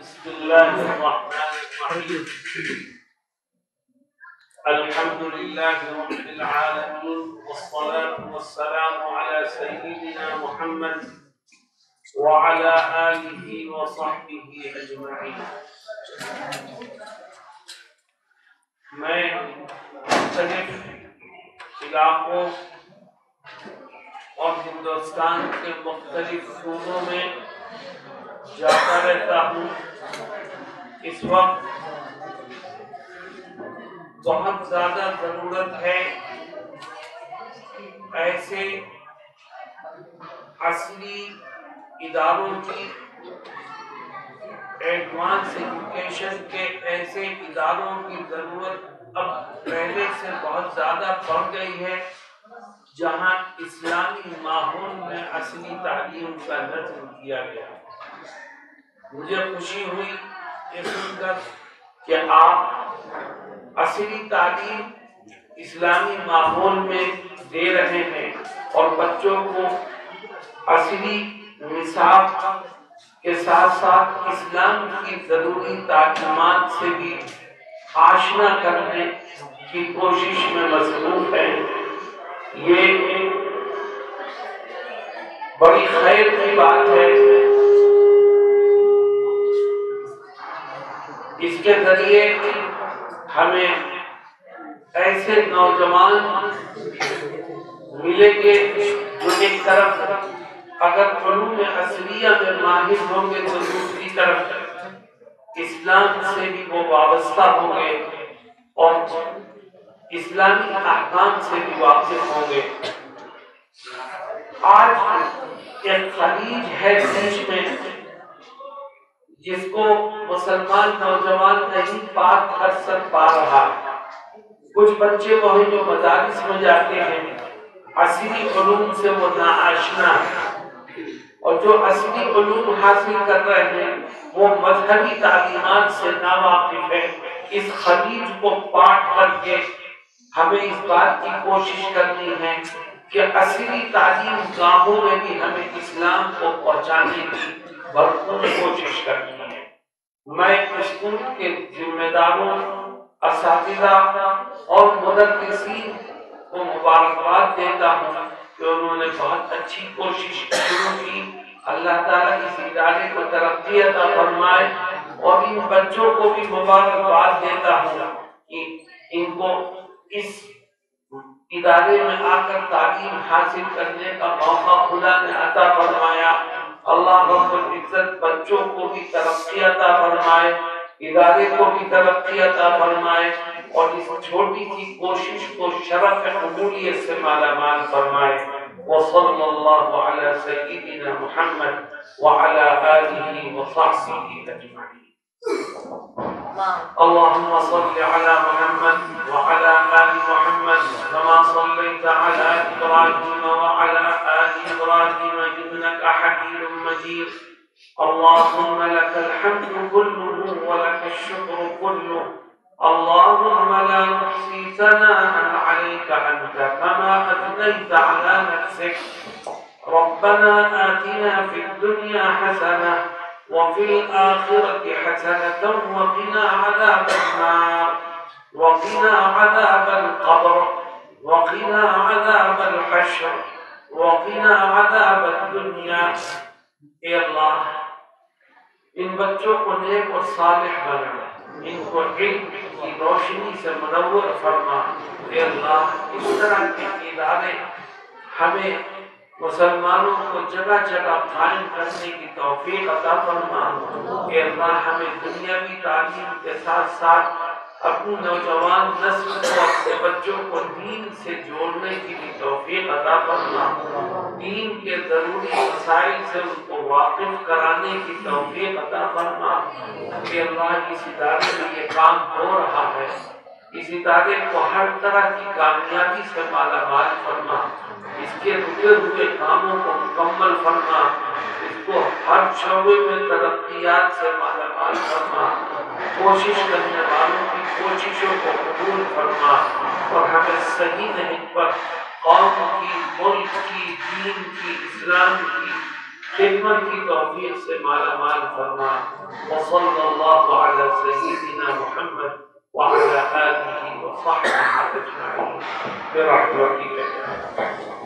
بسم الله الرحمن الرحيم. الحمد لله رب العالمين والصلاة والسلام على سيدنا محمد وعلى آله وصحبه أجمعين. میں مختلف علاقوں اور ہندوستان کے مختلف صوبوں میں جاتا رہتا ہوں۔ اس وقت بہت زیادہ ضرورت ہے، ایسے اصلی اداروں کی ایڈوانس ایجوکیشن کے ایسے اداروں کی ضرورت اب پہلے سے بہت زیادہ بڑھ گئی ہے، جہاں اسلامی ماحول میں اصلی تعلیم کا نظم کیا گیا۔ مجھے خوشی ہوئی یہ سن کر کہ آپ اصلی تعلیم اسلامی ماحول میں دے رہے ہیں اور بچوں کو اصلی نصاب کے ساتھ ساتھ اسلام کی ضروری تعلیمات سے بھی آشنا کرنے کی کوشش میں مصروف ہے یہ بڑی خیر کی بات ہے اس کے ذریعے ہمیں ایسے نوجوان ملیں گے جو ایک طرف اگر علوم اصلیہ میں ماہر ہوں گے تو دوسری طرف اسلام سے بھی وہ وابستہ ہوں گے اور اسلامی احکام سے بھی واقف ہوں گے۔ آج ایک خلیج ہے دیش میں جس کو مسلمان نوجوان نہیں، پاک اکثر پا رہا۔ کچھ بچے وہ ہیں جو مدارس میں جاتے ہیں اصلی علوم سے وہ ناآشنا اور جو اصلی علوم حاصل کر رہے ہیں، وہ مذہبی تعلیمات سے ناواقف ہے اس خلیج کو پاٹ کر کے ہمیں اس بات کی کوشش کرنی ہے کہ اصلی تعلیم گاہوں میں بھی ہمیں اسلام کو پہنچانے کی بھرپور کوشش کرنی ہے۔ میں اسکول کے ذمہ داروں، اساتذہ اور مدرسین کو مبارکباد دیتا ہوں کہ انہوں نے بہت اچھی کوشش شروع کی۔ اللہ تعالیٰ اس ادارے کو ترقی عطا فرمائے اور ان بچوں کو بھی مبارکباد دیتا ہوں کہ ان کو اس ادارے میں آ کر تعلیم حاصل کرنے کا موقع خدا نے عطا فرمایا۔ العزت بچوں کو بھی ترقی عطا فرمائے، ادارے کو بھی ترقی عطا فرمائے، اور اس چھوٹی سی کوشش کو شرف قبولیت سے مالا مال فرمائے۔ وصلی اللہ علی سیدنا محمد وعلى آله وصحبه أجمعين. اللهم صل على محمد وعلى آل محمد كما صليت على إبراهيم وعلى آل إبراهيم إنك حميد مجيد. اللهم لك الحمد كله ولك الشكر كله. اللهم لا نحصي ثناء عليك أنت كما أثنيت على نفسك. ربنا آتنا في الدنيا حسنة وفي الآخرة حسنة وقنا عذاب النار. وقنا عذاب القبر وقنا عذاب الحشر وقنا عذاب الدنيا. اے اللہ، ان بچوں کو نیک اور صالح بنا، ان کو علم کی روشنی سے منور فرما۔ اے اللہ، اس طرح کے ادارے ہمیں مسلمانوں کو جگہ جگہ قائم کرنے کی توفیق عطا فرما۔ کہ اللہ، ہمیں دنیاوی تعلیم کے ساتھ ساتھ اپنی نوجوان نسل کو اپنے بچوں کو دین سے جوڑنے کی بھی توفیق عطا فرما۔ دین کے ضروری مسائل سے ان کو واقف کرانے کی توفیق عطا فرما۔ کہ اللہ اس ادارے میں یہ کام ہو رہا ہے۔ اس ادارے کو ہر طرح کی کامیابی سے مالا مال فرما۔ اس کے رکے ہوئے کاموں کو مکمل فرما۔ اس کو ہر شعبے میں ترقیات سے مالا مال فرما۔ کوشش کرنے والوں کی کوششوں کو قبول فرما۔ اور ہمیں صحیح نہیں پر قوم کی، ملک کی، دین کی، اسلام کی خدمت کی توفیق سے مالا مال فرما وصلی اللہ علی سیدنا محمد وعلى آله وصحبه أجمعين برحمتك